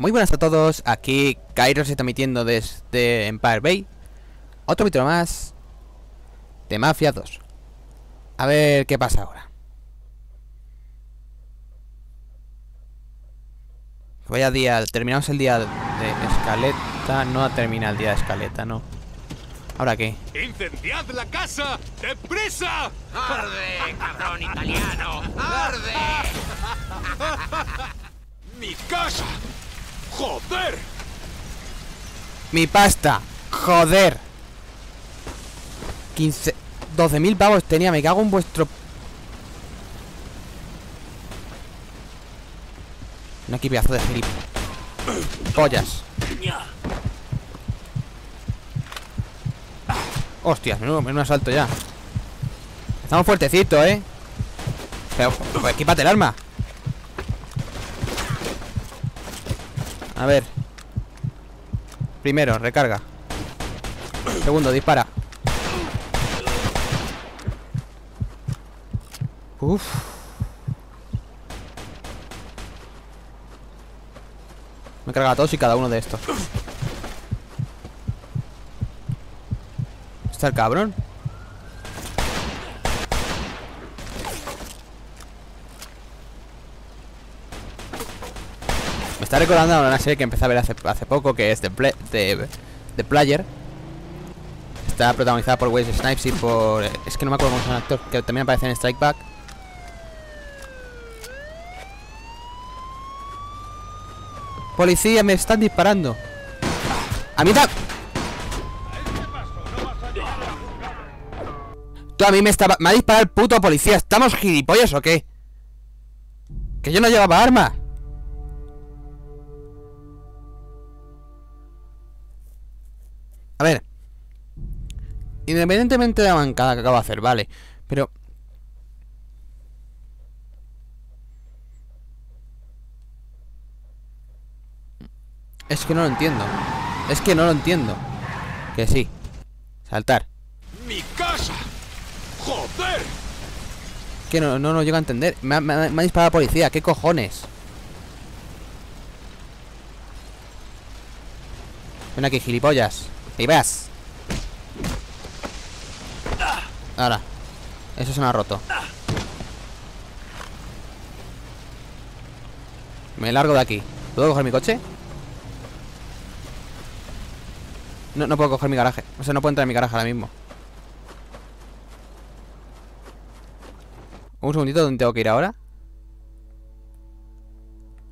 Muy buenas a todos, aquí Kairos está emitiendo desde Empire Bay Otro vídeo más de Mafia 2 A ver qué pasa ahora Vaya día, terminamos el día de escaleta No termina el día de escaleta, no ¿Ahora qué? ¡Incendiad la casa! ¡Deprisa! ¡Arde, cabrón italiano! ¡Arde! ¡Mi casa! ¡Joder! Mi pasta, joder. 15... 12.000 pavos tenía, me cago en vuestro... Un aquí pedazo de flip Pollas. Hostias, menudo, menudo asalto ya. Estamos fuertecitos, ¿eh? Pero, pues, equipate el arma A ver. Primero, recarga. Segundo, dispara. Uf. Me he cargado a todos y cada uno de estos. ¿Está el cabrón? Está recordando una serie que empecé a ver hace, poco Que es The, Pla The, The Player. Está protagonizada por Wesley Snipes y por... Es que no me acuerdo cómo es un actor Que también aparece en Strike Back. Policía, me están disparando. A mí Tú a mí me estaba... Me ha disparado el puto policía ¿Estamos gilipollas o qué? Que yo no llevaba arma A ver. Independientemente de la bancada que acabo de hacer, vale. Pero Es que no lo entiendo. Es que no lo entiendo. Que sí. Saltar. ¡Mi casa! ¡Joder! Que no, no, no llego a entender. Me ha, me ha- me ha disparado la policía. ¿Qué cojones? Ven aquí, gilipollas Vas Ahora Eso se me ha roto Me largo de aquí ¿Puedo coger mi coche? No, no puedo coger mi garaje O sea, no puedo entrar en mi garaje ahora mismo Un segundito, ¿dónde tengo que ir ahora?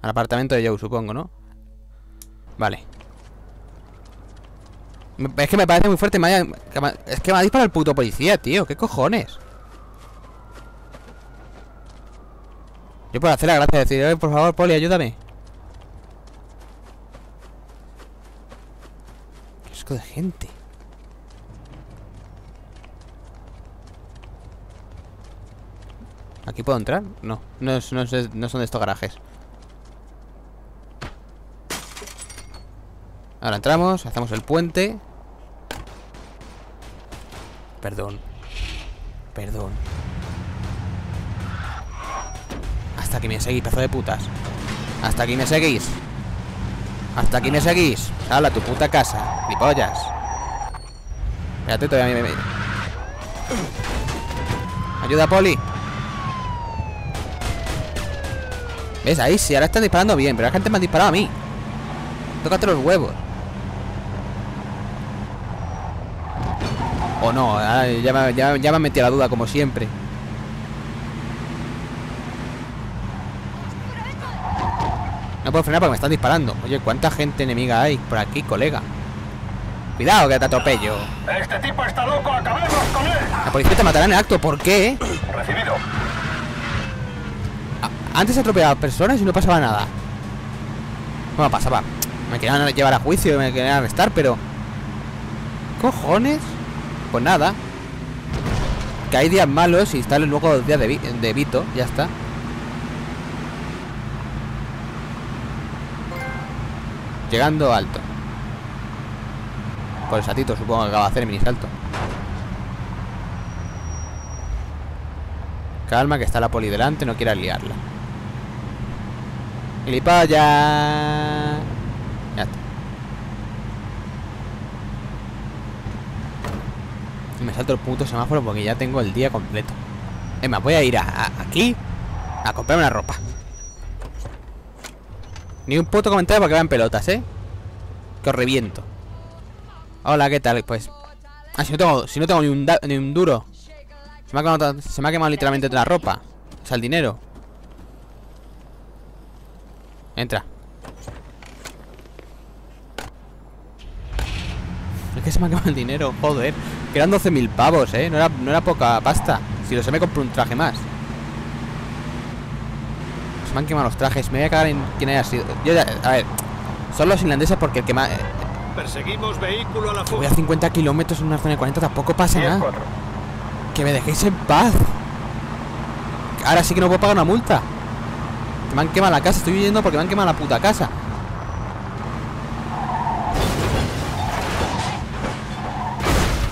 Al apartamento de Joe, supongo, ¿no? Vale Es que me parece muy fuerte me Es que me ha disparado el puto policía, tío ¿Qué cojones? Yo puedo hacer la gracia de decir "Eh, Por favor, poli, ayúdame Qué asco de gente ¿Aquí puedo entrar? No, no, no, no son de estos garajes Ahora entramos, hacemos el puente Perdón. Perdón. Hasta aquí me seguís, pedazo de putas. Hasta aquí me seguís. Hasta aquí me seguís. Sal a tu puta casa, pollas Espérate, todavía me... me- Ayuda, Poli. ¿Ves? Ahí sí, ahora están disparando bien Pero la gente me ha disparado a mí. Tócate los huevos O no, ahora ya, me- ya, ya me han metido la duda como siempre No puedo frenar porque me están disparando Oye, ¿cuánta gente enemiga hay por aquí, colega? Cuidado que te atropello Este tipo está loco, acabemos con él. La policía te matará en el acto, ¿por qué? Recibido. A- Antes atropellaba a personas y no pasaba nada Bueno, pasaba Me querían llevar a juicio, me querían arrestar, pero... ¿Cojones? Pues nada. Que hay días malos y están luego los días de, vi- de Vito, ya está. Llegando alto. Por el saltito supongo que acaba de hacer el mini salto. Calma que está la poli delante, no quieras liarla. Gilipollas salto el puto semáforo porque ya tengo el día completo. Es más, voy a ir a, aquí a comprarme una ropa. Ni un puto comentario para que vean pelotas, ¿eh? Que os reviento. Hola, ¿qué tal? Pues... Ah, si no tengo, si no tengo ni, un da- ni un duro. Se me, ha quemado, se me ha quemado literalmente toda la ropa. O sea, el dinero. Entra. Es que se me ha quemado el dinero, joder. Que eran 12.000 pavos, ¿eh? No era, no era poca pasta. Si lo sé, me compro un traje más. Se me han quemado los trajes. Me voy a cagar en quién haya sido. Yo ya- a ver. Son los irlandeses porque el que más... Perseguimos vehículo a la Voy a fuga. 50 kilómetros en una zona de 40, tampoco pasa nada. 10-4. Que me dejéis en paz. Ahora sí que no puedo pagar una multa. Que me han quemado la casa. Estoy huyendo porque me han quemado la puta casa.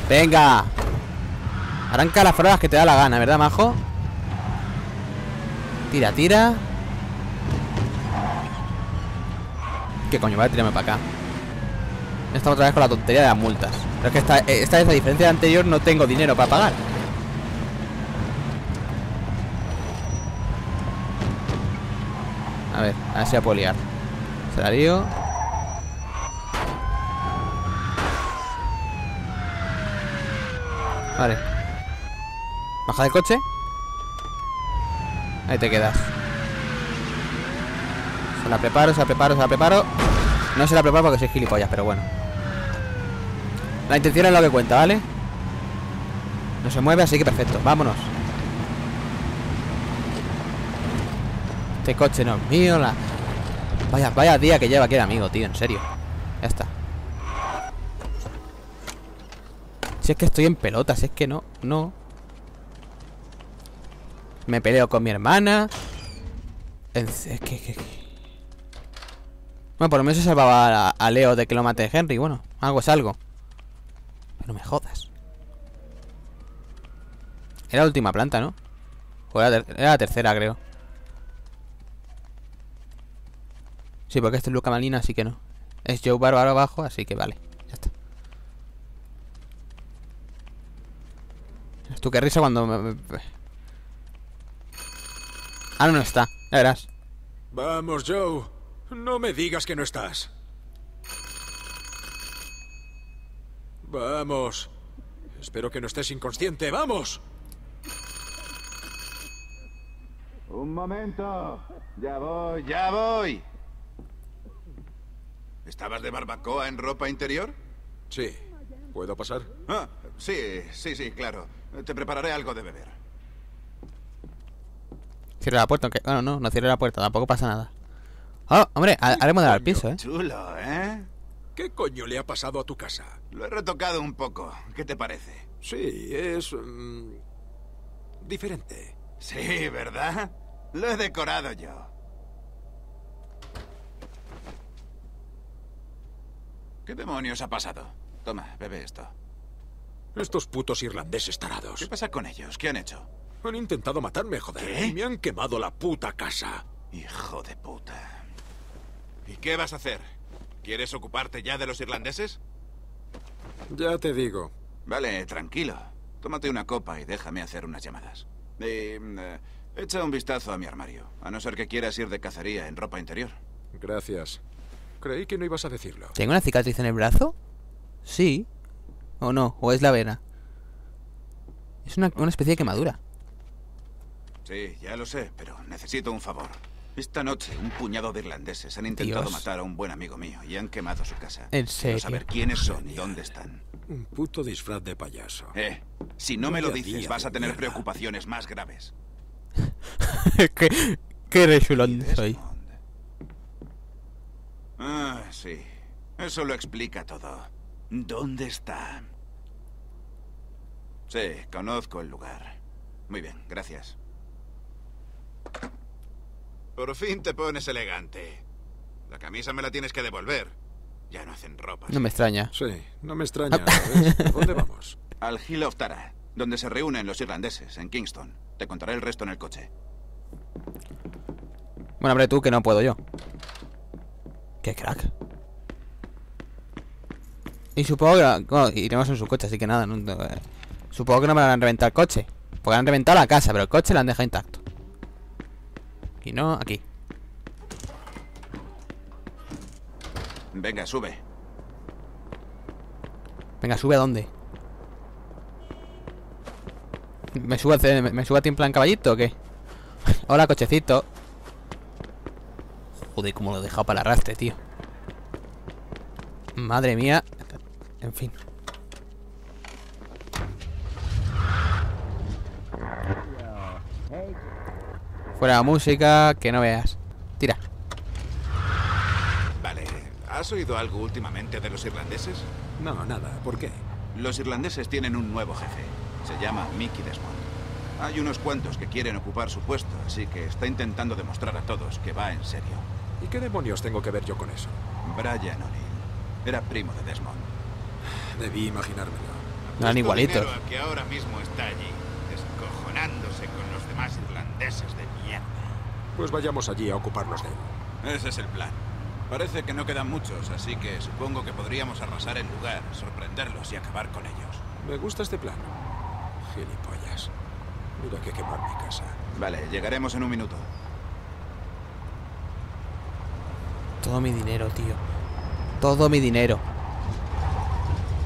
Venga. Arranca las pruebas que te da la gana, ¿verdad, majo? Tira, tira. ¿Qué coño? A tirarme para acá. Estamos otra vez con la tontería de las multas. Pero es que esta, eh, esta vez, a diferencia de anterior, no tengo dinero para pagar. A ver, a ver si la puedo liar. Se la. Vale. Baja del coche. Ahí te quedas. Se la preparo, se la preparo, se la preparo. No se la preparo porque soy gilipollas, pero bueno. La intención es lo que cuenta, ¿vale? No se mueve, así que perfecto. Vámonos. Este coche no es mío. La... Vaya, vaya día que lleva aquí el amigo, tío, en serio. Ya está. Si es que estoy en pelotas, es que no, no. Me peleo con mi hermana. Es que, Bueno, por lo menos se salvaba a, Leo de que lo mate Henry. Bueno, algo es algo. Pero me jodas. Era la última planta, ¿no? O era la tercera, creo. Sí, porque este es Luca Malina, así que no. Es Joe Bárbaro abajo, así que vale. Ya está. Tú qué risa cuando me... Ah, no, no está. Ya verás. Vamos, Joe. No me digas que no estás. Vamos. Espero que no estés inconsciente. ¡Vamos! Un momento. Ya voy, ya voy. ¿Estabas de barbacoa en ropa interior? Sí. ¿Puedo pasar? Ah, sí, sí, sí, claro. Te prepararé algo de beber. Cierra la puerta, aunque... Bueno, no, no cierre la puerta, tampoco pasa nada. Oh, hombre, ha- haremos de al piso, ¿eh? Chulo, ¿eh? ¿Qué coño le ha pasado a tu casa? Lo he retocado un poco. ¿Qué te parece? Sí, es... mm, diferente. Sí, ¿verdad? Lo he decorado yo. ¿Qué demonios ha pasado? Toma, bebe esto. Estos putos irlandeses tarados. ¿Qué pasa con ellos? ¿Qué han hecho? Han intentado matarme, joder. ¿Qué? Y me han quemado la puta casa. Hijo de puta. ¿Y qué vas a hacer? ¿Quieres ocuparte ya de los irlandeses? Ya te digo. Vale, tranquilo. Tómate una copa y déjame hacer unas llamadas. Y, eh, echa un vistazo a mi armario, a no ser que quieras ir de cacería en ropa interior. Gracias. Creí que no ibas a decirlo. ¿Tengo una cicatriz en el brazo? Sí. ¿O no? ¿O es la vena? Es una, una especie de quemadura. Sí, ya lo sé, pero necesito un favor. Esta noche, un puñado de irlandeses han intentado Dios. matar a un buen amigo mío y han quemado su casa. ¿En Quiero serio? saber quiénes son y dónde están. Un puto disfraz de payaso. Eh, si no me lo dices, vas a tener mierda. preocupaciones más graves. qué, qué resulón soy. Ah, sí. Eso lo explica todo. ¿Dónde está? Sí, conozco el lugar. Muy bien, gracias. Por fin te pones elegante. La camisa me la tienes que devolver. Ya no hacen ropa. No me extraña. Sí, no me extraña. ¿sabes? ¿A dónde vamos? Al Hill of Tara, donde se reúnen los irlandeses, en Kingston. Te contaré el resto en el coche. Bueno, hombre, tú que no puedo yo. Qué crack. Y supongo que bueno, iremos en su coche, así que nada. No, no, eh. Supongo que no me van a reventar el coche. Porque han reventado la casa, pero el coche lo han dejado intacto. Aquí no, aquí. Venga, sube. Venga, sube a dónde. ¿Me sube, a me, me sube a ti en plan caballito o qué? Hola, cochecito. Joder, cómo lo he dejado para el arrastre, tío. Madre mía. En fin. Fuera la música, que no veas. Tira. Vale. ¿Has oído algo últimamente de los irlandeses? No, nada. ¿Por qué? Los irlandeses tienen un nuevo jefe. Se llama Mickey Desmond. Hay unos cuantos que quieren ocupar su puesto, así que está intentando demostrar a todos que va en serio. ¿Y qué demonios tengo que ver yo con eso? Brian O'Neill era primo de Desmond. Debí imaginármelo. No eran Puesto igualitos. que ahora mismo está allí, descojonándose con los demás irlandeses de mierda. Pues vayamos allí a ocuparnos de él. Ese es el plan. Parece que no quedan muchos, así que supongo que podríamos arrasar el lugar, sorprenderlos y acabar con ellos. Me gusta este plan. Gilipollas. Mira que quemar mi casa. Vale, llegaremos en un minuto. Todo mi dinero, tío. Todo mi dinero.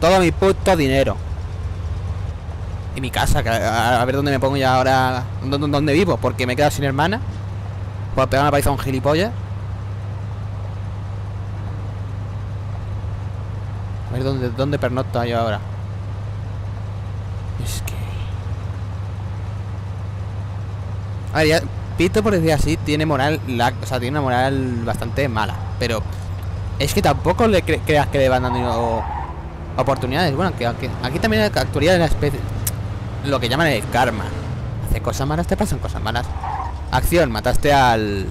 Todo mi puto dinero. Y mi casa, a, ver dónde me pongo ya ahora. ¿Dónde, vivo? Porque me he quedado sin hermana. Por pegar una paliza a un gilipollas. A ver dónde, dónde pernocto yo ahora. Es que. A ver, ya. Pito, por decir así, tiene moral. O sea, tiene una moral bastante mala. Pero. Es que tampoco le cre- creas que le van dando oportunidades. Bueno, que aquí también actuaría de la especie. Lo que llaman el karma. Hace cosas malas, te pasan cosas malas. Acción, mataste al.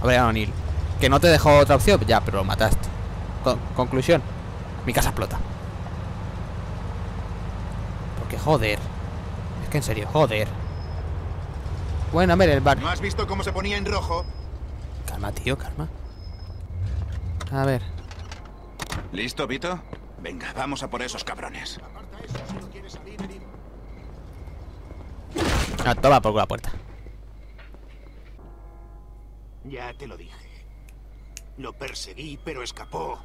A Brian O'Neill. Que no te dejó otra opción, ya, pero lo mataste. Con- conclusión, mi casa explota. Porque joder. Es que en serio, joder. Bueno, a ver, el bar. ¿No has visto cómo se ponía en rojo? Calma, tío, calma. A ver. ¿Listo, Vito? Venga, vamos a por esos cabrones. Ah, toma por la puerta. Ya te lo dije. Lo perseguí, pero escapó.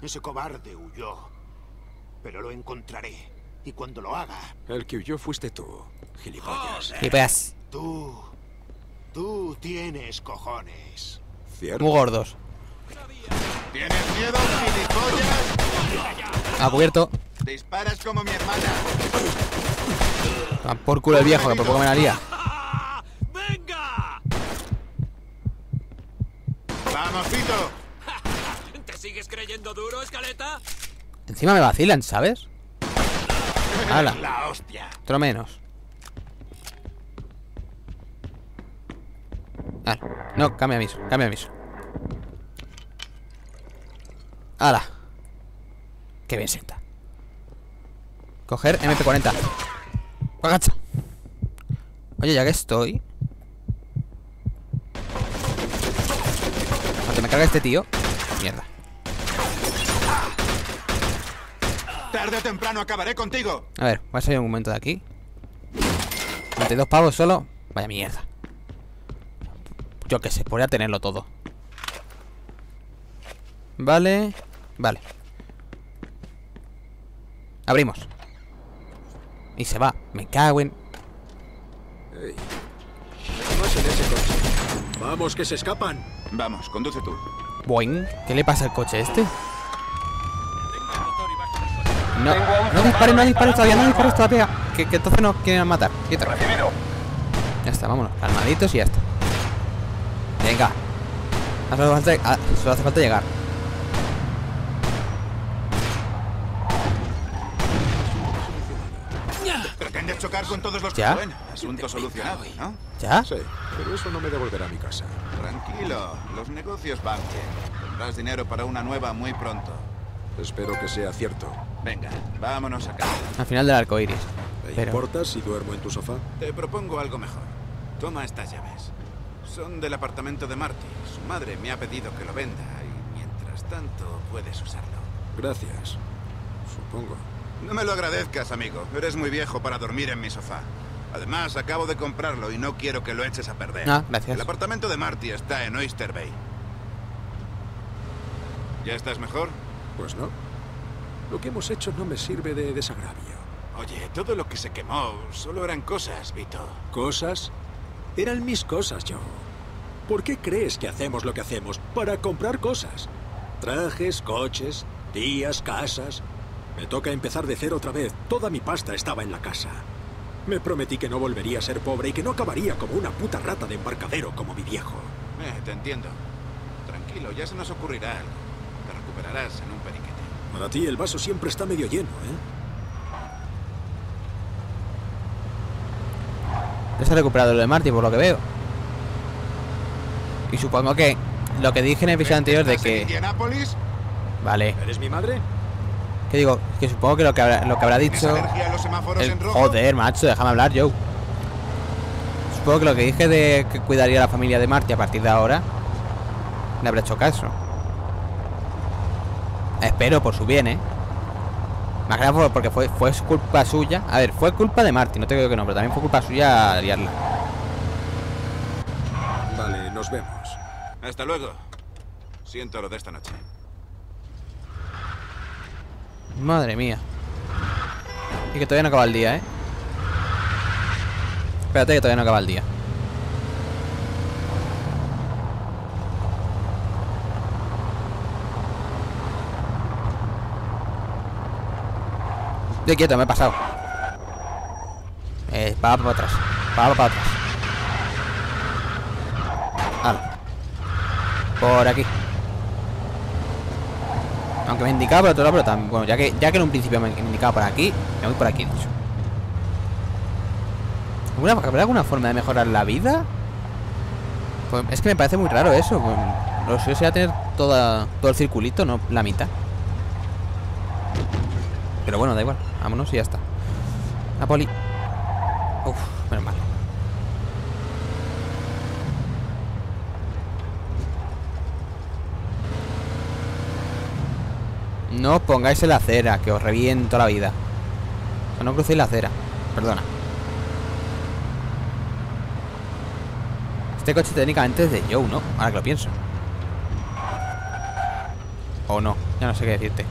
Ese cobarde huyó. Pero lo encontraré. Y cuando lo haga, El que huyó fuiste tú, gilipollas. Pues, tú... Tú tienes cojones. ¿Cierto? muy gordos. ¿Tienes miedo, gilipollas? Ha cubierto. Disparas como mi hermana. Ah, por culo el viejo, que por poco me la lía. ¡Venga! ¡Vamos, Vito! ¿Te sigues creyendo duro, escaleta? Encima me vacilan, ¿sabes? Hala, La hostia. otro menos. Hala. No, cambia aviso, cambia aviso. Hala. Qué bien sienta. Coger MP40. Agacha. Oye, ya que estoy. Cuando me carga este tío. Mierda. Tarde o temprano acabaré contigo. A ver, voy a salir un momento de aquí. 22 pavos solo. Vaya mierda. Yo qué sé, podría tenerlo todo. Vale. Vale. Abrimos. Y se va. Me cago en. Ey. No es en ese coche. Vamos, que se escapan. Vamos, conduce tú. Boing. ¿Qué le pasa al coche este? No, no dispares, no dispares todavía, no dispares todavía. Que, que entonces nos quieren matar. Ya está, vámonos. Calmaditos y ya está. Venga. Ah, Solo hace, ah, solo hace falta llegar. Chocar con todos los ¿Ya? Bueno, asunto solucionado, ¿no? ¿Ya? Sí, pero eso no me devolverá a mi casa. Tranquilo, los negocios van bien. Tendrás dinero para una nueva muy pronto. Espero que sea cierto. Venga, vámonos a casa. Al final del arco iris. ¿Te Pero- importa si duermo en tu sofá? Te propongo algo mejor. Toma estas llaves. Son del apartamento de Marty. Su madre me ha pedido que lo venda y mientras tanto puedes usarlo. Gracias. Supongo. No me lo agradezcas, amigo. Eres muy viejo para dormir en mi sofá. Además, acabo de comprarlo y no quiero que lo eches a perder. Ah, gracias. El apartamento de Marty está en Oyster Bay. ¿Ya estás mejor? Pues no. Lo que hemos hecho no me sirve de desagravio. Oye, todo lo que se quemó solo eran cosas, Vito. ¿Cosas? Eran mis cosas, Joe. ¿Por qué crees que hacemos lo que hacemos? Para comprar cosas. Trajes, coches, días, casas. Me toca empezar de cero otra vez. Toda mi pasta estaba en la casa. Me prometí que no volvería a ser pobre y que no acabaría como una puta rata de embarcadero como mi viejo. Eh, te entiendo. Tranquilo, ya se nos ocurrirá algo. Te recuperarás en un periquete. Para ti el vaso siempre está medio lleno, ¿eh? Ya se ha recuperado lo de Marty, por lo que veo. Y supongo que lo que dije en el episodio anterior de ¿Estás en que... Indianápolis? Vale. ¿Eres mi madre? ¿Qué digo? Que supongo que lo que habrá, lo que habrá ¿Tienes dicho... el-? Joder, macho, déjame hablar, Joe. Supongo que lo que dije de que cuidaría a la familia de Marty a partir de ahora le habrá hecho caso. Espero por su bien, ¿eh? Más que nada por- porque fue, fue culpa suya. A ver, fue culpa de Marty, no te digo que no, pero también fue culpa suya liarla. Vale, nos vemos. Hasta luego. Siento lo de esta noche. Madre mía. Y que todavía no acaba el día, ¿eh? Espérate que todavía no acaba el día. Estoy quieto, me he pasado. Eh, para para atrás. Para para atrás. Por aquí. Aunque me indicaba por otro lado, pero también. Bueno, ya que, ya que en un principio me indicaba por aquí, me voy por aquí. ¿Alguna, ¿Habrá alguna forma de mejorar la vida? Pues es que me parece muy raro eso. pues, lo suyo sería tener toda, todo el circulito, no la mitad. Pero bueno, da igual. Vámonos y ya está. Napoli. Uf, menos mal. No os pongáis en la acera, que os reviento la vida. O sea, no crucéis la acera. Perdona. Este coche técnicamente es de Joe, ¿no? Ahora que lo pienso. O no, ya no sé qué decirte.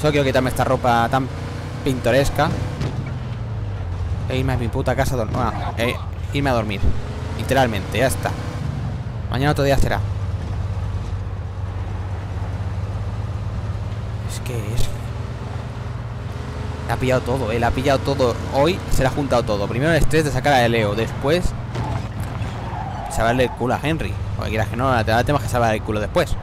Solo quiero quitarme esta ropa tan pintoresca. E irme a mi puta casa a dormir. Bueno, e irme a dormir. Literalmente, ya está. Mañana otro día será. Le ha pillado todo. Le ha pillado todo. Hoy se le ha juntado todo. Primero el estrés de sacar a Leo. Después. Salvarle el culo a Henry. Porque quieras que no, la tenemos que salvar el culo después.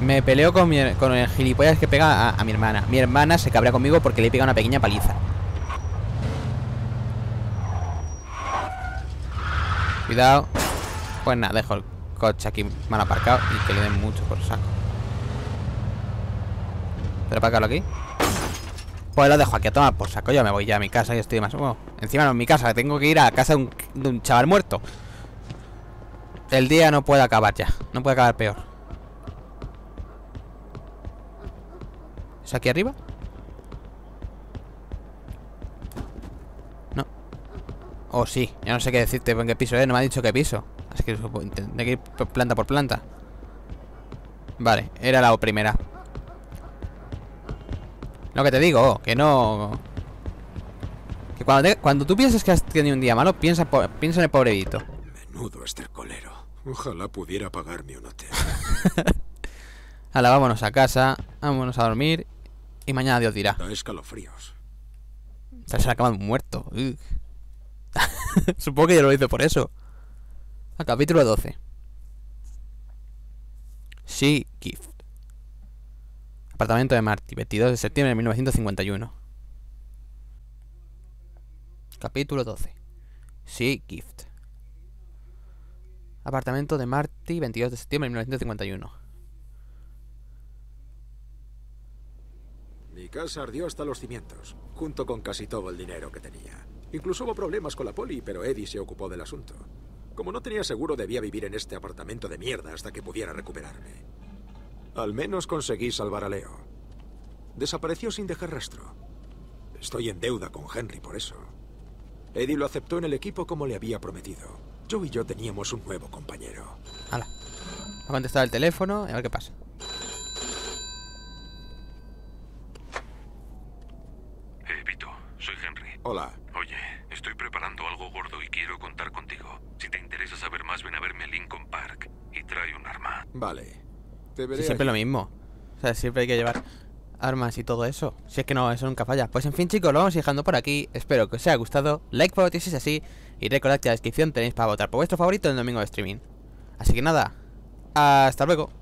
Me peleo con, el gilipollas que pega a, a mi hermana. Mi hermana se cabrea conmigo porque le he pegado una pequeña paliza. Cuidado. Pues nada, dejo el coche aquí mal aparcado y que le den mucho por saco. ¿Pero aparcarlo aquí? Pues lo dejo aquí a tomar por saco. Yo me voy ya a mi casa y estoy más. Encima no en mi casa, tengo que ir a casa de un, chaval muerto. El día no puede acabar ya. No puede acabar peor. ¿Es aquí arriba? No. Oh, sí. Ya no sé qué decirte en qué piso es. No me ha dicho qué piso. Así que tendré que ir planta por planta. Vale, era la primera. Lo que te digo, que no... Que cuando, te- cuando tú piensas que has tenido un día malo, piensa, po- piensa en el pobrecito. Menudo estercolero. Ojalá pudiera pagarme un hotel. Hala, vámonos a casa, vámonos a dormir y mañana Dios dirá. Da escalofríos. Se la cama de un muerto. Supongo que yo lo hice por eso. Al capítulo 12. Sea Gift. Apartamento de Marty, 22 de septiembre de 1951. Capítulo 12. Sea Gift. Apartamento de Marty, 22 de septiembre de 1951. Mi casa ardió hasta los cimientos, junto con casi todo el dinero que tenía. Incluso hubo problemas con la poli, pero Eddie se ocupó del asunto. Como no tenía seguro, debía vivir en este apartamento de mierda hasta que pudiera recuperarme. Al menos conseguí salvar a Leo. Desapareció sin dejar rastro. Estoy en deuda con Henry por eso. Eddie lo aceptó en el equipo como le había prometido. Joe y yo teníamos un nuevo compañero. Hala. Ha contestado el teléfono y a ver qué pasa. Eh, Vito, soy Henry. Hola. Oye, estoy preparando algo gordo y quiero contar contigo. Si te interesa saber más, ven a verme a Lincoln Park y trae un arma. Vale. Te veré Sí, siempre lo mismo. O sea, siempre hay que llevar armas y todo eso. Si es que no, eso nunca falla. Pues en fin, chicos, lo vamos dejando por aquí. Espero que os haya gustado. Like votar si es así. Y recordad que en la descripción tenéis para votar por vuestro favorito el domingo de streaming. Así que nada, hasta luego.